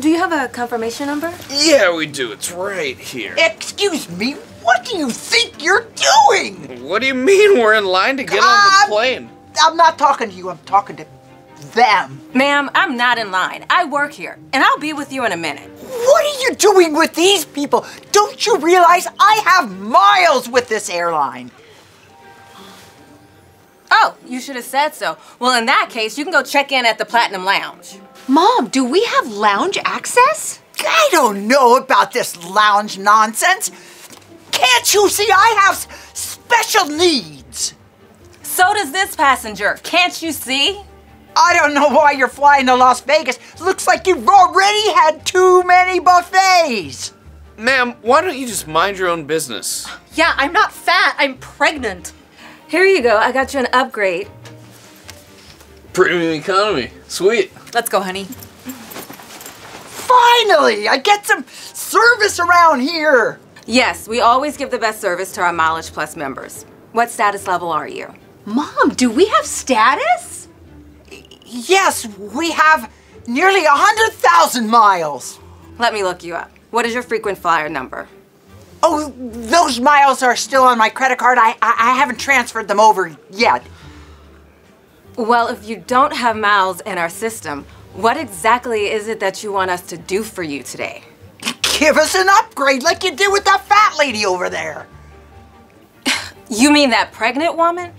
Do you have a confirmation number? Yeah, we do. It's right here. Excuse me, what do you think you're doing? What do you mean we're in line to get on the plane? I'm not talking to you, I'm talking to them. Ma'am, I'm not in line. I work here, and I'll be with you in a minute. What are you doing with these people? Don't you realize I have miles with this airline? Oh, you should have said so. Well, in that case, you can go check in at the Platinum Lounge. Mom, do we have lounge access? I don't know about this lounge nonsense. Can't you see I have special needs? So does this passenger. Can't you see? I don't know why you're flying to Las Vegas. Looks like you've already had too many buffets. Ma'am, why don't you just mind your own business? Yeah, I'm not fat, I'm pregnant. Here you go. I got you an upgrade. Premium economy. Sweet. Let's go, honey. Finally, I get some service around here. Yes, we always give the best service to our Mileage Plus members. What status level are you? Mom, do we have status? Yes, we have nearly a hundred thousand miles. Let me look you up. What is your frequent flyer number? Oh, those miles are still on my credit card. I, I, I haven't transferred them over yet. Well, if you don't have miles in our system, what exactly is it that you want us to do for you today? Give us an upgrade like you did with that fat lady over there. You mean that pregnant woman?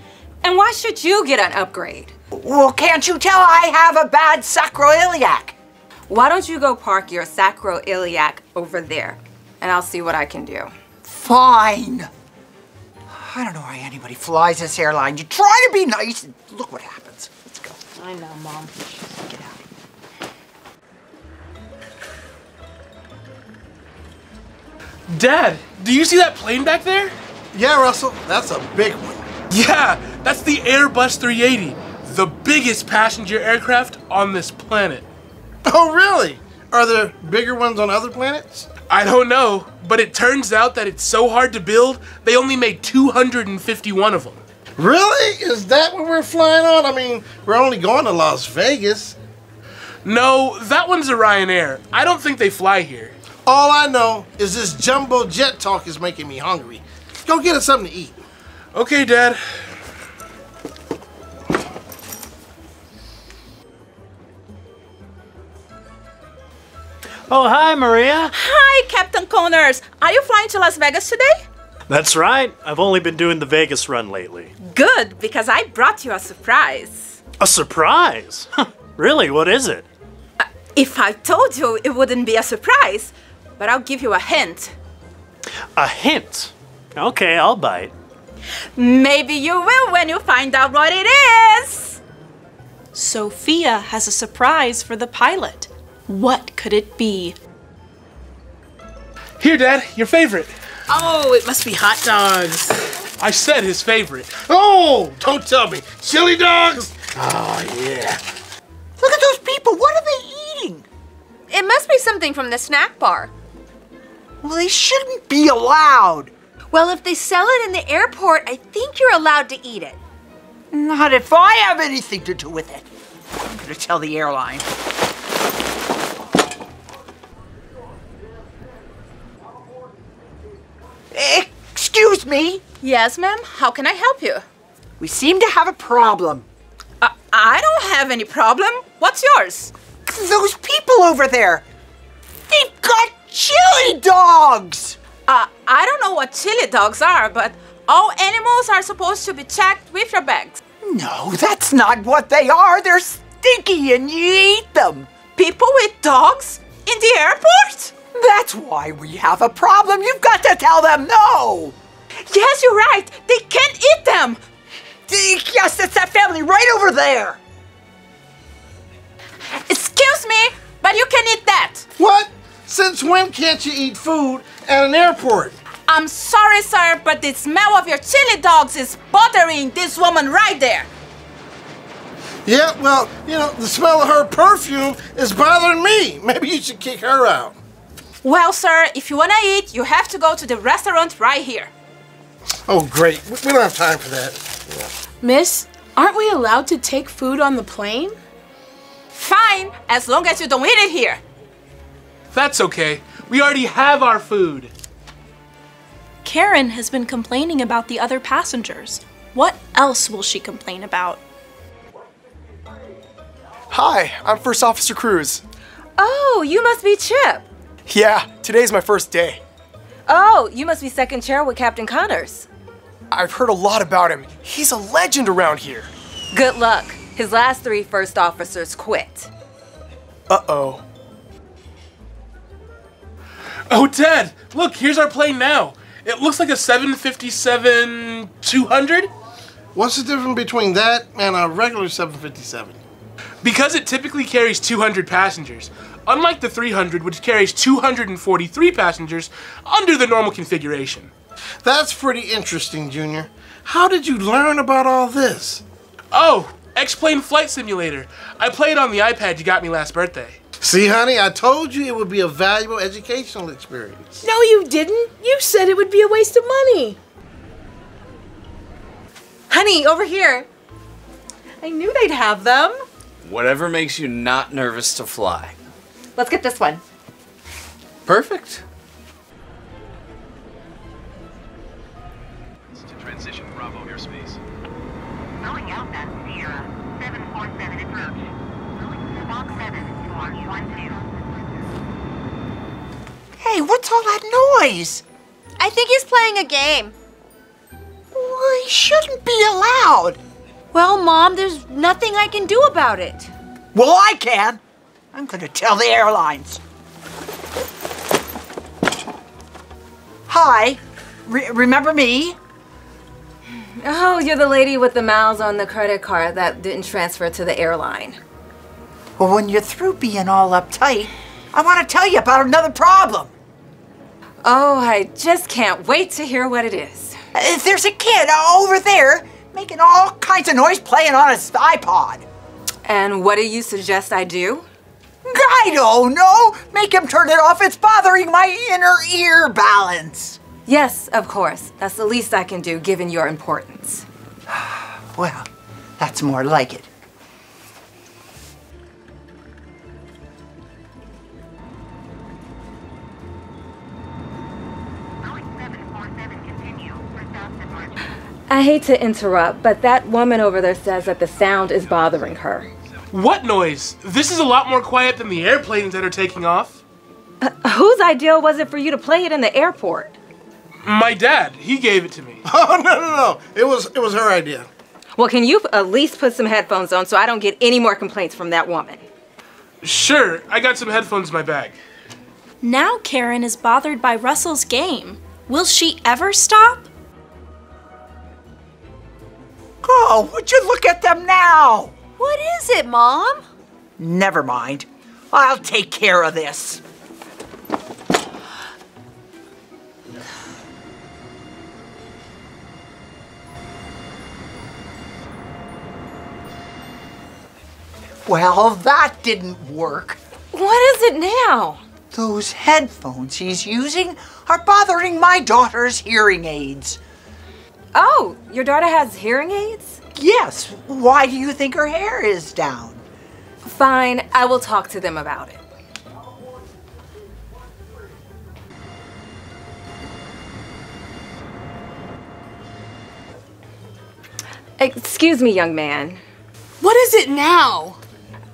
And why should you get an upgrade? Well, can't you tell I have a bad sacroiliac? Why don't you go park your sacroiliac over there, and I'll see what I can do. Fine. I don't know why anybody flies this airline. You try to be nice, and look what happens. Let's go. I know, Mom. Get out. Dad, do you see that plane back there? Yeah, Russell, that's a big one. Yeah, that's the Airbus 380, the biggest passenger aircraft on this planet. Oh, really? Are there bigger ones on other planets? I don't know, but it turns out that it's so hard to build, they only made 251 of them. Really? Is that what we're flying on? I mean, we're only going to Las Vegas. No, that one's a Ryanair. I don't think they fly here. All I know is this jumbo jet talk is making me hungry. Go get us something to eat. Okay, Dad. Oh, hi, Maria. Hi, Captain Connors. Are you flying to Las Vegas today? That's right. I've only been doing the Vegas run lately. Good, because I brought you a surprise. A surprise? really? What is it? Uh, if I told you, it wouldn't be a surprise, but I'll give you a hint. A hint. Okay, I'll bite. Maybe you will when you find out what it is. Sophia has a surprise for the pilot. What could it be? Here, Dad, your favorite. Oh, it must be hot dogs. I said his favorite. Oh, don't tell me. Chili dogs? Oh, yeah. Look at those people. What are they eating? It must be something from the snack bar. Well, they shouldn't be allowed. Well, if they sell it in the airport, I think you're allowed to eat it. Not if I have anything to do with it. I'm going to tell the airline. Excuse me. Yes, ma'am. How can I help you? We seem to have a problem. Uh, I don't have any problem. What's yours? Those people over there. They've got chili dogs. Uh, I don't know what chili dogs are, but all animals are supposed to be checked with your bags. No, that's not what they are. They're stinky and you eat them. People with dogs in the airport? That's why we have a problem. You've got to tell them no. Yes, you're right. They can't eat them. Yes, it's that family right over there. Excuse me, but you can eat that. What? Since when can't you eat food at an airport? I'm sorry, sir, but the smell of your chili dogs is bothering this woman right there. Yeah, well, you know, the smell of her perfume is bothering me. Maybe you should kick her out. Well, sir, if you want to eat, you have to go to the restaurant right here. Oh, great. We we don't have time for that. Miss, aren't we allowed to take food on the plane? Fine, as long as you don't eat it here. That's okay. We already have our food. Karen has been complaining about the other passengers. What else will she complain about? Hi, I'm First Officer Cruz. Oh, you must be Chip. Yeah, today's my first day. Oh, you must be second chair with Captain Connors. I've heard a lot about him. He's a legend around here. Good luck. His last three first officers quit. Uh-oh. Oh, Dad, look, here's our plane now. It looks like a 757 200. What's the difference between that and a regular 757? Because it typically carries 200 passengers, unlike the 300, which carries 243 passengers under the normal configuration. That's pretty interesting, Junior. How did you learn about all this? Oh, X-Plane Flight Simulator. I played on the iPad you got me last birthday. See, honey, I told you it would be a valuable educational experience. No, you didn't. You said it would be a waste of money. Honey, over here. I knew they'd have them. Whatever makes you not nervous to fly. Let's get this one. Perfect. To transition Bravo airspace. Going out that Sierra, 747 approach. Box 7, 412. Hey, what's all that noise? I think he's playing a game. Well, he shouldn't be allowed. Well, Mom, there's nothing I can do about it. Well, I can. I'm going to tell the airlines. Hi. Re- remember me? Oh, you're the lady with the miles on the credit card that didn't transfer to the airline. Well, when you're through being all uptight, I want to tell you about another problem. Oh, I just can't wait to hear what it is. Uh, There's a kid over there making all kinds of noise playing on his iPod. And what do you suggest I do? I don't know. Make him turn it off. It's bothering my inner ear balance. Yes, of course. That's the least I can do given your importance. Well, that's more like it. I hate to interrupt, but that woman over there says that the sound is bothering her. What noise? This is a lot more quiet than the airplanes that are taking off. Uh, whose idea was it for you to play it in the airport? My dad, he gave it to me. Oh no no no! It was it was her idea. Well, can you at least put some headphones on so I don't get any more complaints from that woman? Sure, I got some headphones in my bag. Now Karen is bothered by Russell's game. Will she ever stop? Oh, would you look at them now? What is it, Mom? Never mind. I'll take care of this. Well, that didn't work. What is it now? Those headphones he's using are bothering my daughter's hearing aids. Oh, your daughter has hearing aids? Yes. Why do you think her hair is down? Fine, I will talk to them about it. Excuse me, young man. What is it now?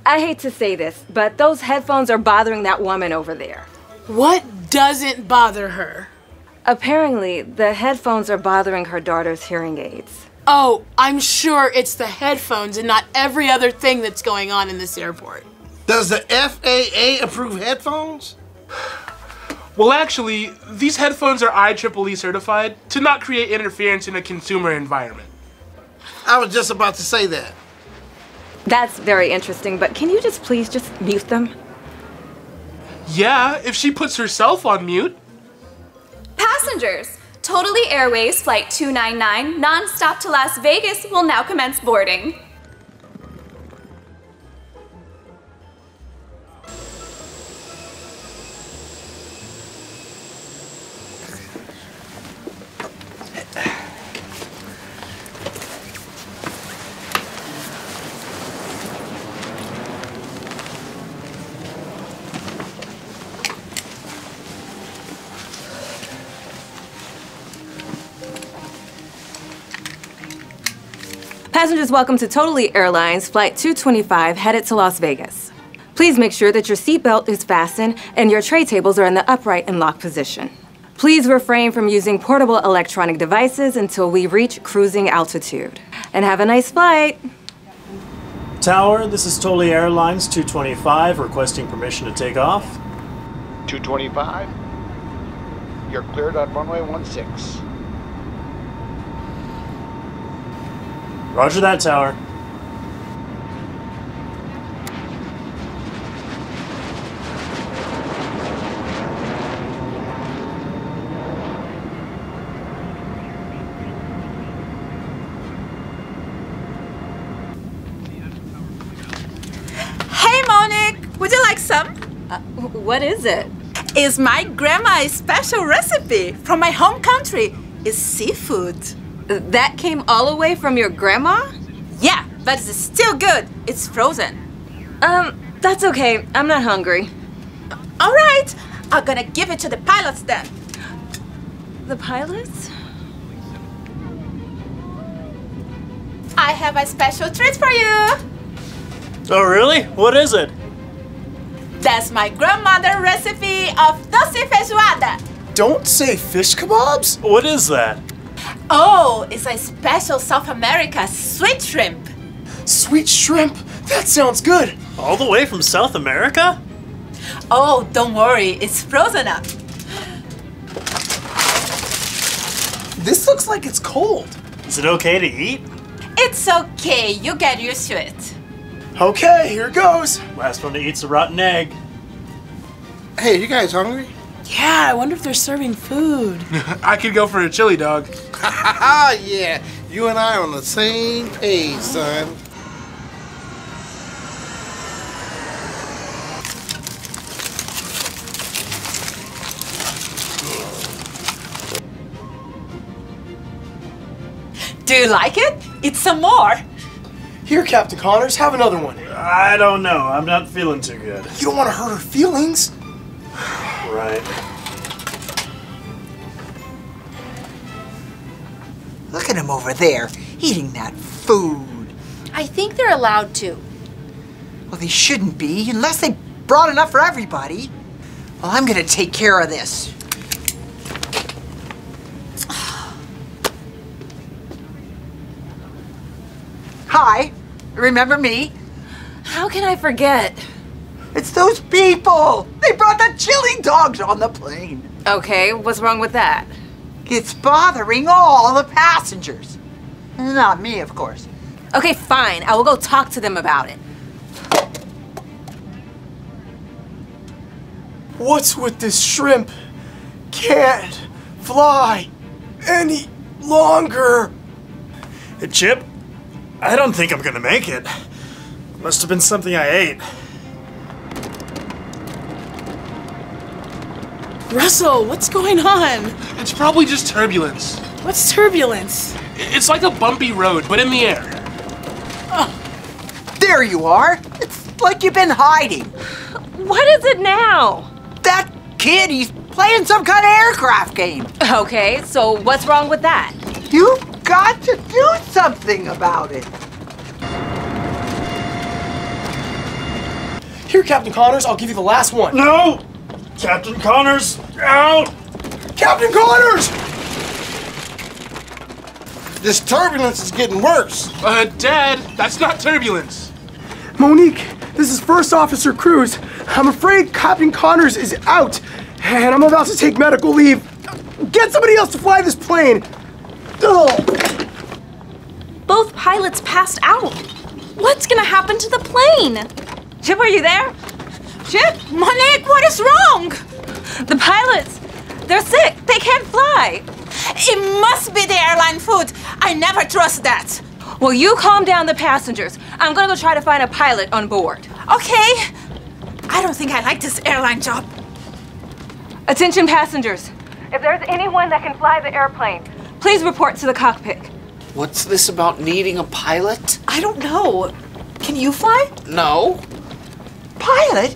I hate to say this, but those headphones are bothering that woman over there. What doesn't bother her? Apparently, the headphones are bothering her daughter's hearing aids. Oh, I'm sure it's the headphones and not every other thing that's going on in this airport. Does the FAA approve headphones? Well, actually, these headphones are IEEE certified to not create interference in a consumer environment. I was just about to say that. That's very interesting, but can you just please just mute them? Yeah, if she puts herself on mute. Passengers, Totally Airways Flight 299, non-stop to Las Vegas, will now commence boarding. Passengers welcome to Totally Airlines Flight 225 headed to Las Vegas. Please make sure that your seatbelt is fastened and your tray tables are in the upright and locked position. Please refrain from using portable electronic devices until we reach cruising altitude. And have a nice flight. Tower, this is Totally Airlines 225 requesting permission to take off. 225. You're cleared on runway 16. Roger that, Tower. Hey, Monique, would you like some? Uh, what is it? It's my grandma's special recipe from my home country. It's seafood. That came all the way from your grandma? Yeah, but it's still good. It's frozen. Um, that's okay. I'm not hungry. All right, I'm gonna give it to the pilots then. The pilots? I have a special treat for you. Oh, really? What is it? That's my grandmother recipe of doce feijoada. Don't say fish kebabs? What is that? Oh, it's a special South America sweet shrimp. Sweet shrimp? That sounds good. All the way from South America? Oh, don't worry, it's frozen up. This looks like it's cold. Is it okay to eat? It's okay, you get used to it. Okay, here goes. Last one to eat's a rotten egg. Hey, you guys hungry? Yeah, I wonder if they're serving food. I could go for a chili dog. Ha yeah, you and I are on the same page, son. Do you like it? Eat some more. Here, Captain Connors, have another one. I don't know. I'm not feeling too good. You don't want to hurt her feelings. Right. Look at him over there, eating that food. I think they're allowed to. Well, they shouldn't be, unless they brought enough for everybody. Well, I'm gonna take care of this. Hi, remember me? How can I forget? It's those people! They brought the chili dogs on the plane. Okay, what's wrong with that? It's bothering all the passengers. Not me, of course. Okay, fine. I will go talk to them about it. What's with this shrimp? Can't fly any longer. Hey, Chip, I don't think I'm gonna make it. Must have been something I ate. Russell, what's going on? It's probably just turbulence. What's turbulence? It's like a bumpy road, but in the air. Oh. There you are. It's like you've been hiding. What is it now? That kid, he's playing some kind of aircraft game. Okay, so what's wrong with that? You've got to do something about it. Here, Captain Connors, I'll give you the last one. No! Captain Connors, out! Captain Connors! This turbulence is getting worse. Uh, Dad, that's not turbulence. Monique, this is First Officer Cruz. I'm afraid Captain Connors is out, and I'm about to take medical leave. Get somebody else to fly this plane. Ugh. Both pilots passed out. What's gonna happen to the plane? Chip, are you there? Chip? Monique, what is wrong? The pilots! They're sick! They can't fly! It must be the airline food. I never trust that. Well, you calm down the passengers. I'm gonna go try to find a pilot on board. Okay. I don't think I like this airline job. Attention passengers. If there's anyone that can fly the airplane, please report to the cockpit. What's this about needing a pilot? I don't know. Can you fly? No. Pilot?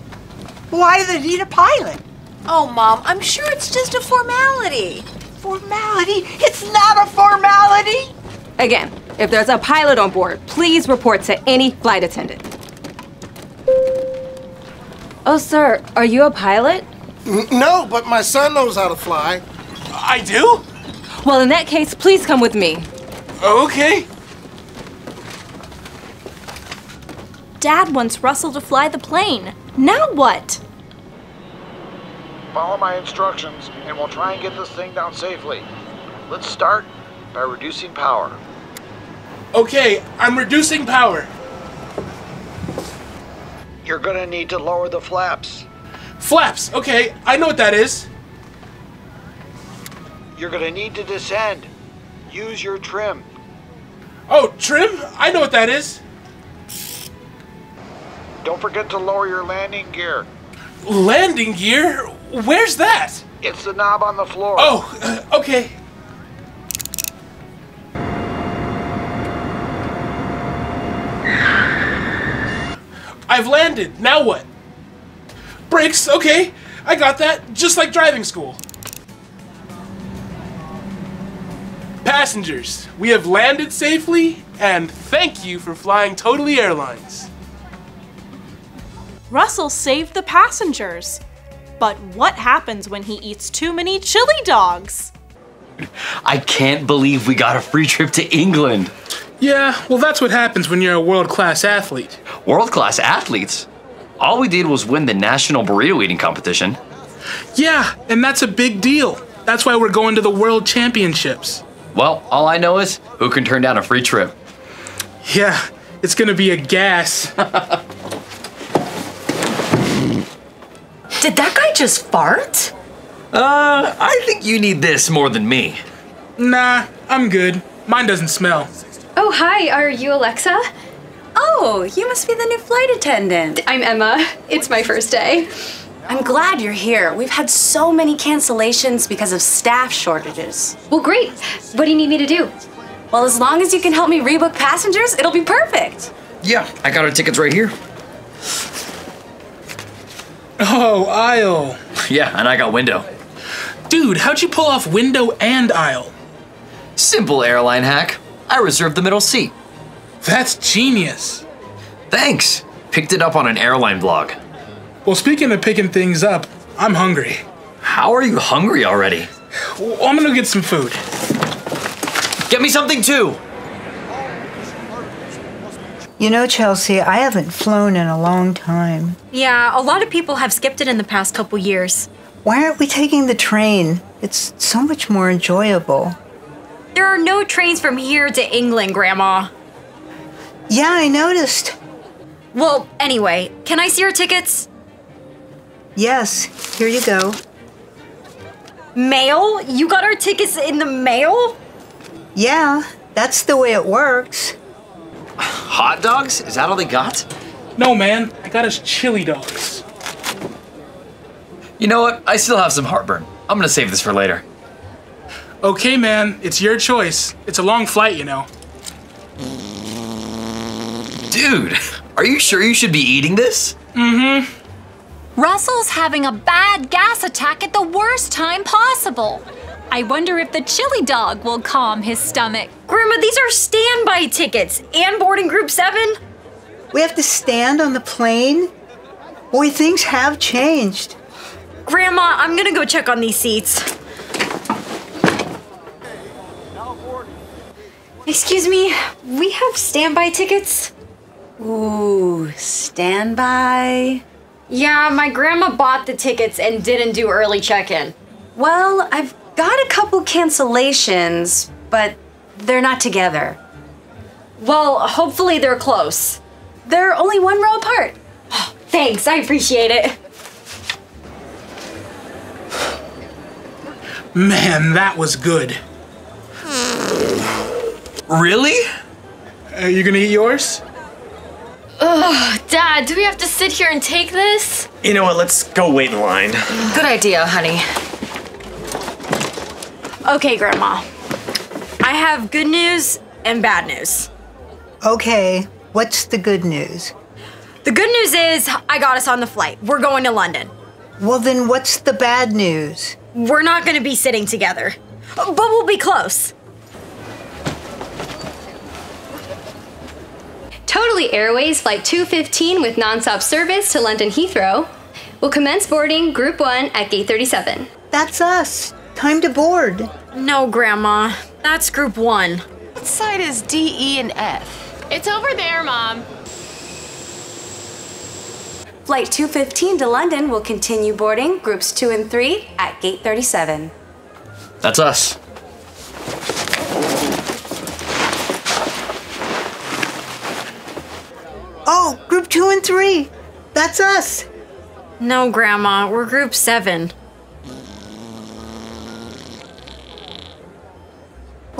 Why do they need a pilot? Oh, Mom, I'm sure it's just a formality. Formality? It's not a formality. Again, If there's a pilot on board, please report to any flight attendant. Oh, sir, are you a pilot? No, but my son knows how to fly. I do? Well, in that case, please come with me. Okay. Dad wants Russell to fly the plane. Now what? Follow my instructions, and we'll try and get this thing down safely. Let's start by reducing power. Okay, I'm reducing power. You're gonna need to lower the flaps. Flaps, okay, I know what that is. You're gonna need to descend. Use your trim. Oh, trim? I know what that is. Don't forget to lower your landing gear. Landing gear? Where's that? It's the knob on the floor. Oh, uh, okay. I've landed. Now what? Brakes, okay. I got that. Just like driving school. Passengers, we have landed safely, and thank you for flying Totally Airlines. Russell saved the passengers. But what happens when he eats too many chili dogs? I can't believe we got a free trip to England. Yeah, well, that's what happens when you're a world class athlete. World class athletes? All we did was win the national burrito eating competition. Yeah, and that's a big deal. That's why we're going to the World Championships. Well, all I know is who can turn down a free trip. Yeah, it's gonna be a gas. Did that guy just fart? Uh, I think you need this more than me. Nah, I'm good. Mine doesn't smell. Oh, hi, are you Alexa? Oh, you must be the new flight attendant. I'm Emma. It's my first day. I'm glad you're here. We've had so many cancellations because of staff shortages. Well, great. What do you need me to do? Well, as long as you can help me rebook passengers, it'll be perfect. Yeah, I got our tickets right here. Oh, aisle. Yeah, and I got window. Dude, how'd you pull off window and aisle? Simple airline hack. I reserved the middle seat. That's genius. Thanks. Picked it up on an airline blog. Well, speaking of picking things up, I'm hungry. How are you hungry already? Well, I'm gonna get some food. Get me something too. You know, Chelsea, I haven't flown in a long time. Yeah, a lot of people have skipped it in the past couple years. Why aren't we taking the train? It's so much more enjoyable. There are no trains from here to England, Grandma. Yeah, I noticed. Well, anyway, can I see your tickets? Yes, here you go. Mail? You got our tickets in the mail? Yeah, that's the way it works. Hot dogs? Is that all they got? No, man. I got us chili dogs. You know what? I still have some heartburn. I'm gonna save this for later. Okay, man. It's your choice. It's a long flight, you know. Dude, are you sure you should be eating this? Mm hmm. Russell's having a bad gas attack at the worst time possible. I wonder if the chili dog will calm his stomach. Grandma, these are standby tickets and boarding group seven. We have to stand on the plane? Boy, things have changed. Grandma, I'm gonna go check on these seats. Excuse me, we have standby tickets? Ooh, standby. Yeah, my grandma bought the tickets and didn't do early check in. Well, I've got a couple cancellations, but they're not together. Well, hopefully they're close. They're only one row apart. Oh, thanks, I appreciate it. Man, that was good. Really? Are you gonna eat yours? Ugh, Dad, do we have to sit here and take this? You know what? Let's go wait in line. Good idea, honey. Okay, Grandma. I have good news and bad news. Okay, what's the good news? The good news is I got us on the flight. We're going to London. Well, then what's the bad news? We're not going to be sitting together, but we'll be close. Totally Airways Flight 215 with nonstop service to London Heathrow will commence boarding Group 1 at Gate 37. That's us. Time to board. No, Grandma. That's Group 1. What side is D, E, and F? It's over there, Mom. Flight 215 to London will continue boarding Groups 2 and 3 at Gate 37. That's us. Oh, group two and three. That's us. No, Grandma. We're Group 7.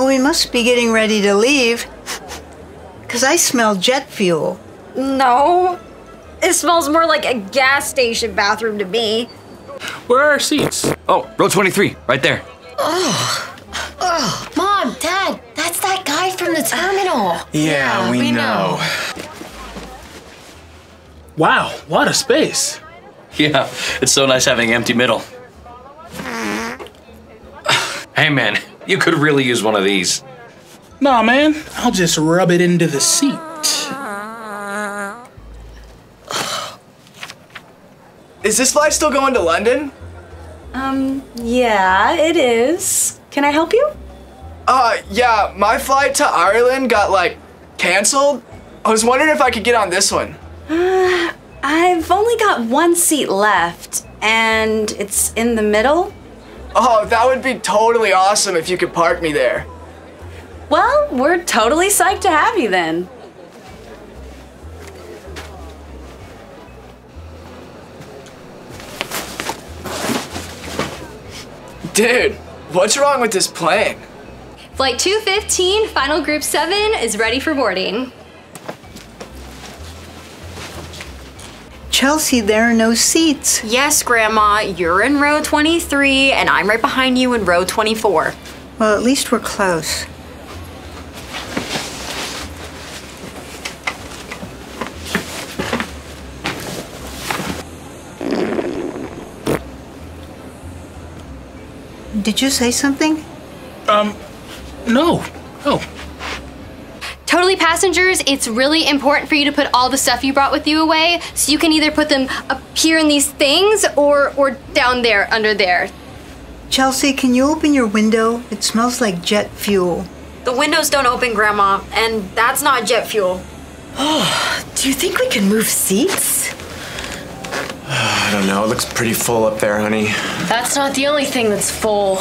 Well, we must be getting ready to leave. Because I smell jet fuel. No. It smells more like a gas station bathroom to me. Where are our seats? Oh, row 23, right there. Oh. Oh. Mom, Dad, that's that guy from the terminal. Yeah, we, know. Wow, what a space. Yeah, it's so nice having an empty middle. Hey man, you could really use one of these. Nah, man, I'll just rub it into the seat. Is this flight still going to London? Um, yeah, it is. Can I help you? Uh, yeah, my flight to Ireland got, like, canceled. I was wondering if I could get on this one. Uh, I've only got one seat left, and it's in the middle. Oh, that would be totally awesome if you could park me there. Well, we're totally psyched to have you then. Dude, what's wrong with this plane? Flight 215, final group 7, is ready for boarding. Chelsea, there are no seats. Yes, Grandma. You're in row 23, and I'm right behind you in row 24. Well, at least we're close. Did you say something? Um, no. No. Totally passengers, it's really important for you to put all the stuff you brought with you away, so you can either put them up here in these things or or down there under there. Chelsea, can you open your window? It smells like jet fuel. The windows don't open, Grandma, and that's not jet fuel. Oh, do you think we can move seats? I don't know. It looks pretty full up there, honey. That's not the only thing that's full.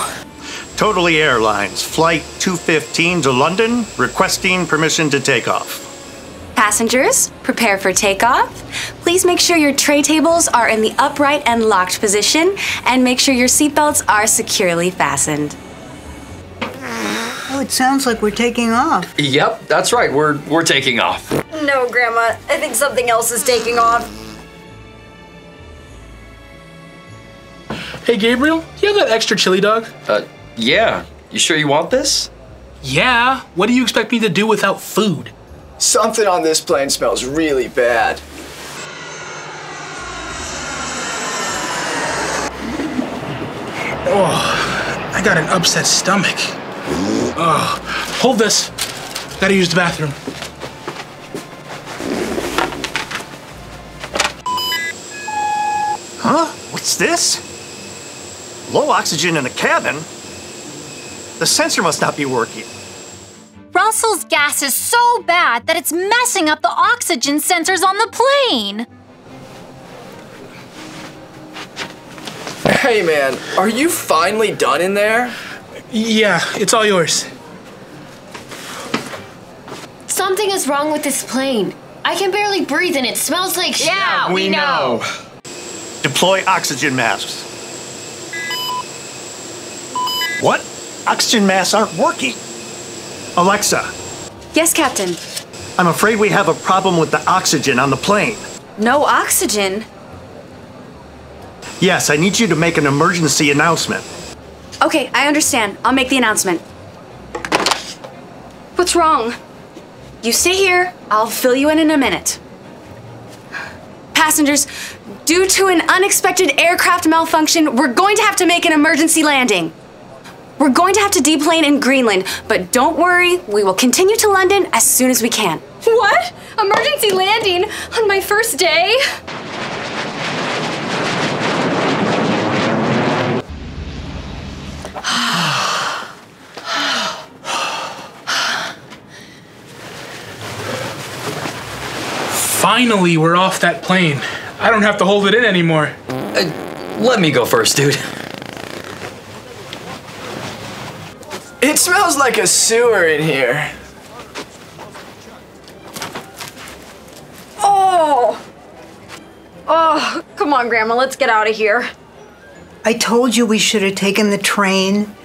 Totally Airlines, Flight 215 to London, requesting permission to take off. Passengers, prepare for takeoff. Please make sure your tray tables are in the upright and locked position, and make sure your seatbelts are securely fastened. Oh, it sounds like we're taking off. Yep, that's right. We're we're taking off. No, Grandma. I think something else is taking off. Hey, Gabriel, you have that extra chili dog? Uh, yeah. You sure you want this? Yeah. What do you expect me to do without food? Something on this plane smells really bad. Oh, I got an upset stomach. Oh, hold this. Gotta use the bathroom. Huh? What's this? Low oxygen in the cabin? The sensor must not be working. Russell's gas is so bad that it's messing up the oxygen sensors on the plane. Hey, man, are you finally done in there? Yeah, it's all yours. Something is wrong with this plane. I can barely breathe and it smells like shit. Yeah, we know. Deploy oxygen masks. What? Oxygen masks aren't working. Alexa, Yes, Captain. I'm afraid we have a problem with the oxygen on the plane. No oxygen. Yes, I need you to make an emergency announcement. Okay, I understand. I'll make the announcement. What's wrong? You stay here. I'll fill you in in a minute. Passengers, due to an unexpected aircraft malfunction, we're going to have to make an emergency landing. We're going to have to deplane in Greenland, but don't worry, we will continue to London as soon as we can. What? Emergency landing on my first day? Finally, we're off that plane. I don't have to hold it in anymore. Uh, let me go first, dude. Smells like a sewer in here. Oh! Oh, come on, Grandma, let's get out of here. I told you we should have taken the train.